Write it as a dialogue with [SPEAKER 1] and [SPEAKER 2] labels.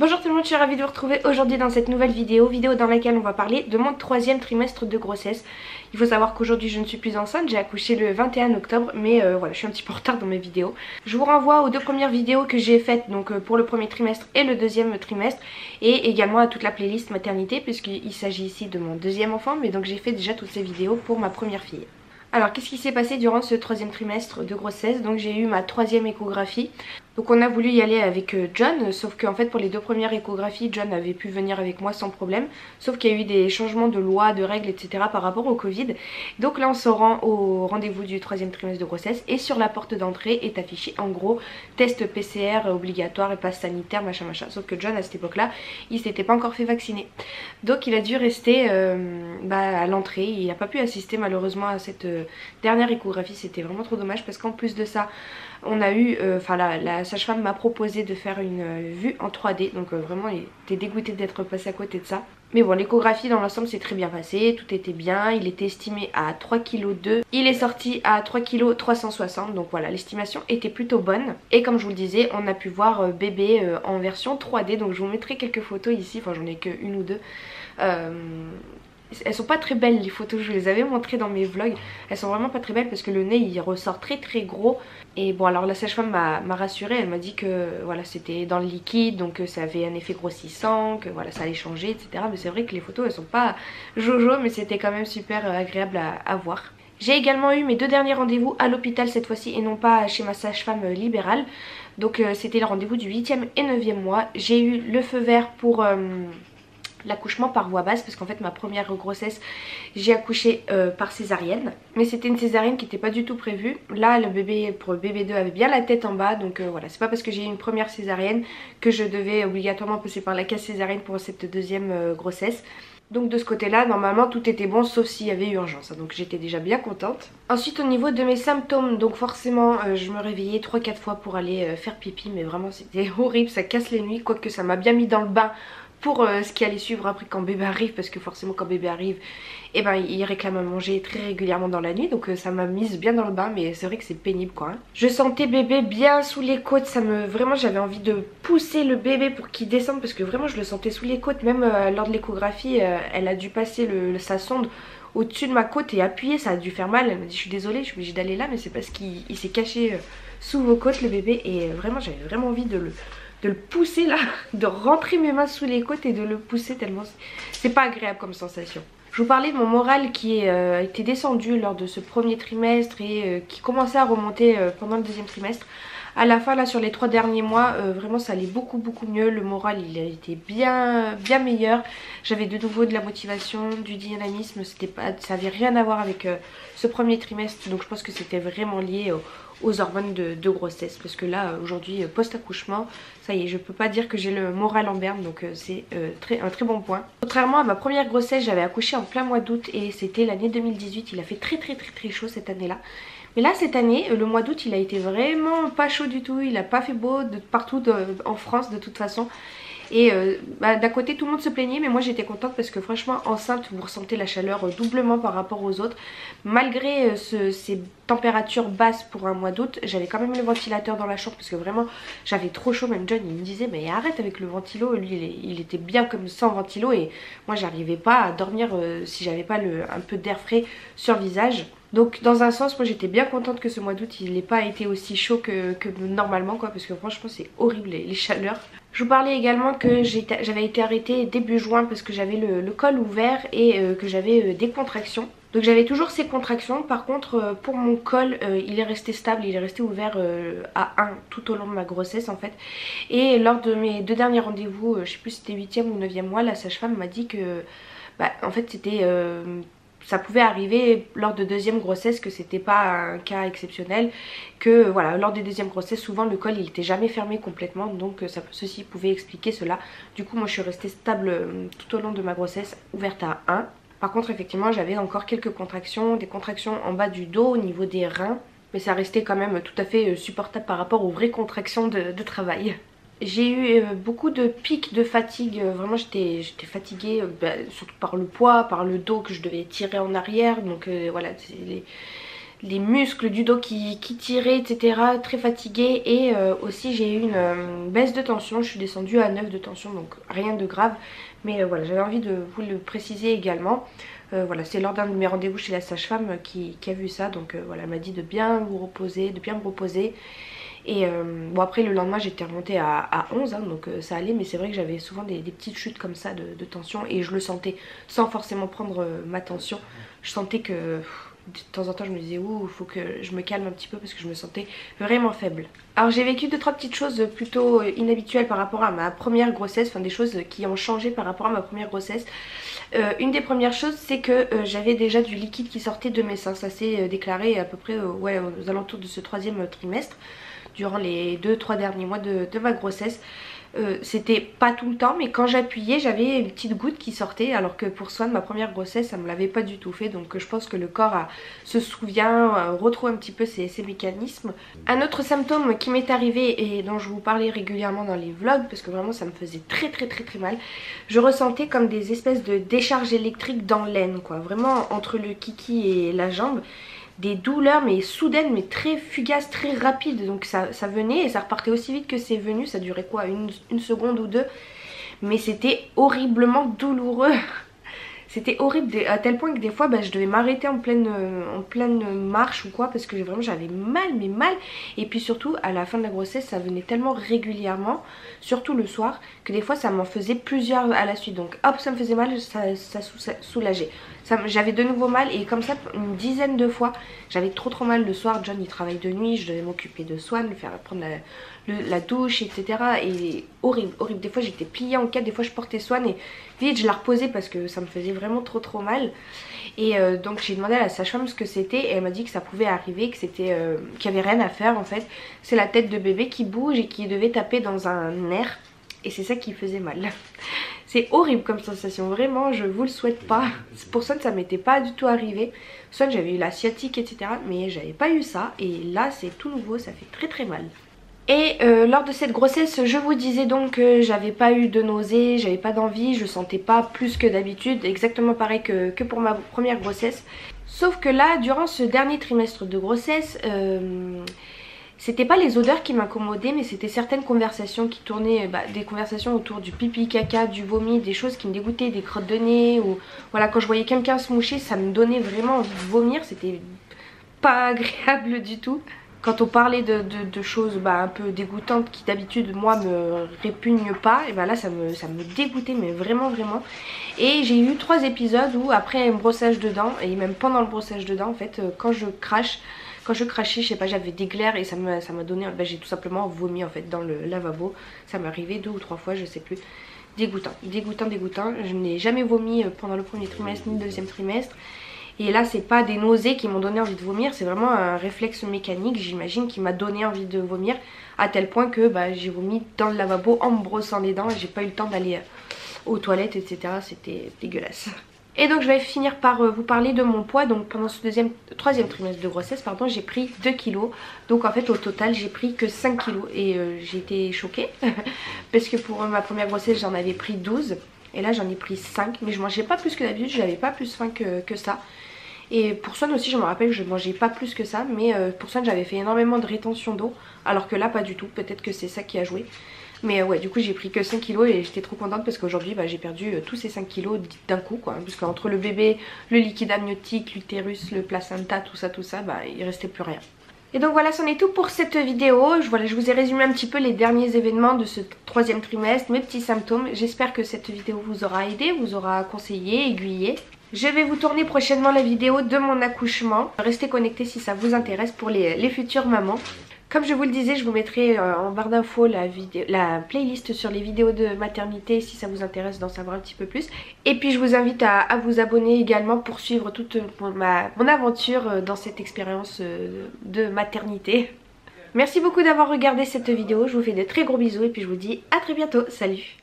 [SPEAKER 1] Bonjour tout le monde, je suis ravie de vous retrouver aujourd'hui dans cette nouvelle vidéo, vidéo dans laquelle on va parler de mon troisième trimestre de grossesse. Il faut savoir qu'aujourd'hui je ne suis plus enceinte, j'ai accouché le 21 octobre, mais euh, voilà, je suis un petit peu en retard dans mes vidéos. Je vous renvoie aux deux premières vidéos que j'ai faites, donc euh, pour le premier trimestre et le deuxième trimestre, et également à toute la playlist maternité, puisqu'il s'agit ici de mon deuxième enfant, mais donc j'ai fait déjà toutes ces vidéos pour ma première fille. Alors qu'est-ce qui s'est passé durant ce troisième trimestre de grossesse? Donc j'ai eu ma troisième échographie. Donc on a voulu y aller avec euh, John, sauf qu'en fait pour les deux premières échographies, John avait pu venir avec moi sans problème. Sauf qu'il y a eu des changements de loi, de règles, etc. par rapport au Covid. Donc là on se rend au rendez-vous du troisième trimestre de grossesse et sur la porte d'entrée est affiché en gros test PCR obligatoire et passe sanitaire, machin machin. Sauf que John à cette époque-là, il s'était pas encore fait vacciner. Donc il a dû rester euh, bah, à l'entrée, il n'a pas pu assister malheureusement à cette euh, dernière échographie, c'était vraiment trop dommage parce qu'en plus de ça, on a eu, enfin la sage-femme m'a proposé de faire une euh, vue en 3D. Donc euh, vraiment, il était dégoûté d'être passé à côté de ça. Mais bon, l'échographie dans l'ensemble s'est très bien passé, tout était bien, il était estimé à 3,2 kg. Il est sorti à 3,360 360, donc voilà, l'estimation était plutôt bonne. Et comme je vous le disais, on a pu voir euh, bébé en version 3D, donc je vous mettrai quelques photos ici, enfin j'en ai que une ou deux. Elles sont pas très belles les photos, je les avais montrées dans mes vlogs. Elles sont vraiment pas très belles parce que le nez il ressort très très gros. Et bon alors la sage-femme m'a rassurée, elle m'a dit que voilà c'était dans le liquide donc ça avait un effet grossissant, que voilà ça allait changer etc. Mais c'est vrai que les photos elles sont pas jojo mais c'était quand même super agréable à, voir. J'ai également eu mes deux derniers rendez-vous à l'hôpital cette fois-ci et non pas chez ma sage-femme libérale. Donc euh, c'était le rendez-vous du 8e et 9e mois. J'ai eu le feu vert pour... Euh, l'accouchement par voie basse parce qu'en fait ma première grossesse j'ai accouché euh, par césarienne. Mais c'était une césarienne qui n'était pas du tout prévue. Là le bébé pour le bébé 2 avait bien la tête en bas donc euh, voilà. C'est pas parce que j'ai eu une première césarienne que je devais obligatoirement passer par la case césarienne pour cette deuxième euh, grossesse. Donc de ce côté là normalement tout était bon sauf s'il y avait urgence donc j'étais déjà bien contente. Ensuite au niveau de mes symptômes donc forcément je me réveillais 3-4 fois pour aller faire pipi mais vraiment c'était horrible. Ça casse les nuits quoique ça m'a bien mis dans le bain pour euh, ce qui allait suivre après quand bébé arrive parce que forcément quand bébé arrive et eh ben il réclame à manger très régulièrement dans la nuit donc euh, ça m'a mise bien dans le bain mais c'est vrai que c'est pénible quoi. Hein. Je sentais bébé bien sous les côtes, ça me vraiment j'avais envie de pousser le bébé pour qu'il descende parce que vraiment je le sentais sous les côtes même euh, lors de l'échographie elle a dû passer sa sonde au-dessus de ma côte et appuyer ça a dû faire mal elle m'a dit je suis désolée je suis obligée d'aller là mais c'est parce qu'il s'est caché sous vos côtes le bébé et vraiment j'avais vraiment envie de le de le pousser là, de rentrer mes mains sous les côtes et de le pousser tellement c'est pas agréable comme sensation. Je vous parlais de mon moral qui euh, était descendu lors de ce premier trimestre et euh, qui commençait à remonter euh, pendant le deuxième trimestre. À la fin là sur les trois derniers mois vraiment ça allait beaucoup beaucoup mieux, le moral il a été bien bien meilleur. J'avais de nouveau de la motivation, du dynamisme, c'était pas, ça avait rien à voir avec ce premier trimestre. Donc je pense que c'était vraiment lié au, aux hormones de, grossesse. Parce que là aujourd'hui post-accouchement ça y est je peux pas dire que j'ai le moral en berne. Donc euh, c'est euh, un très bon point. Contrairement à ma première grossesse j'avais accouché en plein mois d'août. Et c'était l'année 2018 il a fait très très très très chaud cette année là. Mais là cette année le mois d'août il a été vraiment pas chaud du tout il a pas fait beau de partout en France de toute façon et euh, bah, d'un côté tout le monde se plaignait mais moi j'étais contente parce que franchement enceinte vous ressentez la chaleur euh, doublement par rapport aux autres. Malgré euh, ces températures basses pour un mois d'août j'avais quand même le ventilateur dans la chambre parce que vraiment j'avais trop chaud. Même John il me disait mais arrête avec le ventilo. Lui il, était bien comme sans ventilo et moi j'arrivais pas à dormir si j'avais pas un peu d'air frais sur le visage. Donc dans un sens moi j'étais bien contente que ce mois d'août il n'ait pas été aussi chaud que, normalement quoi parce que franchement c'est horrible les, chaleurs. Je vous parlais également que j'avais été arrêtée début juin parce que j'avais le, col ouvert et euh, que j'avais euh, des contractions. Donc j'avais toujours ces contractions, par contre euh, pour mon col il est resté stable, il est resté ouvert à 1 tout au long de ma grossesse en fait. Et lors de mes deux derniers rendez-vous, je sais plus si c'était 8e ou 9e mois, la sage-femme m'a dit que bah, en fait c'était ça pouvait arriver lors de deuxième grossesse que c'était pas un cas exceptionnel que voilà lors des deuxièmes grossesses souvent le col il était jamais fermé complètement donc ça, ceci pouvait expliquer cela. Du coup moi je suis restée stable euh, tout au long de ma grossesse ouverte à 1 par contre effectivement j'avais encore quelques contractions des contractions en bas du dos au niveau des reins mais ça restait quand même tout à fait euh, supportable par rapport aux vraies contractions de travail j'ai eu euh, beaucoup de pics de fatigue, euh, vraiment j'étais fatiguée, euh, bah, surtout par le poids, par le dos que je devais tirer en arrière, donc voilà, les muscles du dos qui, tiraient, etc. Très fatiguée et euh, aussi j'ai eu une baisse de tension. Je suis descendue à 9 de tension donc rien de grave. Mais voilà j'avais envie de vous le préciser également. voilà c'est lors d'un de mes rendez-vous chez la sage-femme qui, qui, a vu ça. Donc voilà elle m'a dit de bien vous reposer, de bien me reposer. Et euh, bon après le lendemain j'étais remontée à, 11 hein, donc euh, ça allait mais c'est vrai que j'avais souvent des, petites chutes comme ça de, tension et je le sentais sans forcément prendre euh, ma tension. Je sentais que de temps en temps je me disais ouh faut que je me calme un petit peu parce que je me sentais vraiment faible. Alors j'ai vécu deux trois petites choses plutôt inhabituelles par rapport à ma première grossesse, enfin des choses qui ont changé par rapport à ma première grossesse. une des premières choses c'est que j'avais déjà du liquide qui sortait de mes seins, ça s'est déclaré à peu près ouais, aux alentours de ce troisième trimestre durant les 2-3 derniers mois de, ma grossesse. Euh, c'était pas tout le temps mais quand j'appuyais j'avais une petite goutte qui sortait alors que pour de ma première grossesse ça me l'avait pas du tout fait donc je pense que le corps se souvient, euh, retrouve un petit peu ses, mécanismes. Un autre symptôme qui m'est arrivé et dont je vous parlais régulièrement dans les vlogs parce que vraiment ça me faisait très très très très mal je ressentais comme des espèces de décharges électriques dans l'aine quoi vraiment entre le kiki et la jambe des douleurs mais soudaines mais très fugaces, très rapides. Donc ça, venait et ça repartait aussi vite que c'est venu. Ça durait quoi une, une seconde ou deux. Mais c'était horriblement douloureux. C'était horrible à tel point que des fois bah, je devais m'arrêter en pleine, euh, en pleine marche ou quoi parce que vraiment j'avais mal mais mal et puis surtout à la fin de la grossesse ça venait tellement régulièrement surtout le soir que des fois ça m'en faisait plusieurs à la suite donc hop ça me faisait mal ça, ça, soulageait j'avais de nouveau mal et comme ça une dizaine de fois j'avais trop trop mal le soir John il travaille de nuit je devais m'occuper de Swan le faire prendre la, douche, etc. Et horrible, horrible. Des fois j'étais pliée en quatre, des fois je portais soin et vite je la reposais parce que ça me faisait vraiment trop trop mal. Et euh, donc j'ai demandé à la sage-femme ce que c'était et elle m'a dit que ça pouvait arriver, euh, qu'il n'y avait rien à faire en fait. C'est la tête de bébé qui bouge et qui devait taper dans un nerf et c'est ça qui faisait mal. C'est horrible comme sensation, vraiment je vous le souhaite pas. Pour ça ça m'était pas du tout arrivé. Soit j'avais eu la sciatique etc. Mais j'avais pas eu ça et là c'est tout nouveau, ça fait très très mal. Et euh, lors de cette grossesse, je vous disais donc que j'avais pas eu de nausées, j'avais pas d'envie, je sentais pas plus que d'habitude, exactement pareil que, pour ma première grossesse. Sauf que là, durant ce dernier trimestre de grossesse, euh, c'était pas les odeurs qui m'incommodaient, mais c'était certaines conversations qui tournaient, bah, des conversations autour du pipi, caca, du vomi, des choses qui me dégoûtaient, des crottes de nez, ou voilà, quand je voyais quelqu'un se moucher, ça me donnait vraiment envie de vomir, c'était pas agréable du tout quand on parlait de, choses bah, un peu dégoûtantes qui d'habitude moi me répugnent pas, et bah là ça me, ça me dégoûtait mais vraiment vraiment. Et j'ai eu trois épisodes où après un brossage de dents et même pendant le brossage de dents en fait euh, quand je crache, quand je crachais je sais pas j'avais des glaires et ça m'a donné, bah, j'ai tout simplement vomi en fait dans le lavabo. Ça m'est arrivé deux ou trois fois je sais plus. Dégoûtant, dégoûtant, dégoûtant. Je n'ai jamais vomi euh, pendant le premier trimestre ni le deuxième trimestre. Et là c'est pas des nausées qui m'ont donné envie de vomir, c'est vraiment un réflexe mécanique j'imagine qui m'a donné envie de vomir à tel point que bah, j'ai vomi dans le lavabo en me brossant les dents et j'ai pas eu le temps d'aller euh, aux toilettes etc. C'était dégueulasse. Et donc je vais finir par euh, vous parler de mon poids. Donc pendant ce deuxième, troisième trimestre de grossesse, pardon, j'ai pris 2 kilos. Donc en fait au total j'ai pris que 5 kilos. Et euh, j'ai été choquée. parce que pour ma première grossesse j'en avais pris 12. Et là j'en ai pris 5. Mais je mangeais pas plus que d'habitude. J'avais pas plus faim que, ça. Et pour Swan aussi je me rappelle que je mangeais pas plus que ça mais euh, pour Swan j'avais fait énormément de rétention d'eau alors que là pas du tout, peut-être que c'est ça qui a joué. Mais euh, ouais du coup j'ai pris que 5 kilos et j'étais trop contente parce qu'aujourd'hui bah, j'ai perdu euh, tous ces 5 kilos d'un coup quoi. Puisque entre le bébé, le liquide amniotique, l'utérus, le placenta, tout ça tout ça, bah il restait plus rien. Et donc voilà, c'en est tout pour cette vidéo. Je vous ai résumé un petit peu les derniers événements de ce troisième trimestre, mes petits symptômes. J'espère que cette vidéo vous aura aidé, vous aura conseillé, aiguillé. Je vais vous tourner prochainement la vidéo de mon accouchement. Restez connectés si ça vous intéresse pour les, futures mamans. Comme je vous le disais, je vous mettrai euh, en barre d'infos la, la, playlist sur les vidéos de maternité si ça vous intéresse d'en savoir un petit peu plus. Et puis je vous invite à, vous abonner également pour suivre toute mon aventure euh, dans cette expérience euh, de maternité. Merci beaucoup d'avoir regardé cette vidéo, je vous fais de très gros bisous et puis je vous dis à très bientôt, salut